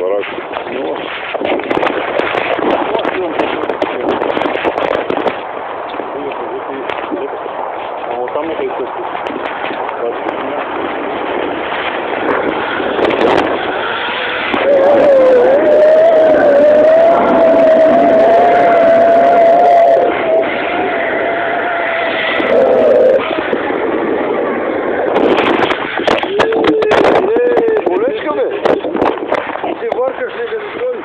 разворачивается. Ну, вот. Вот там это и workers, niggas,